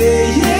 say yeah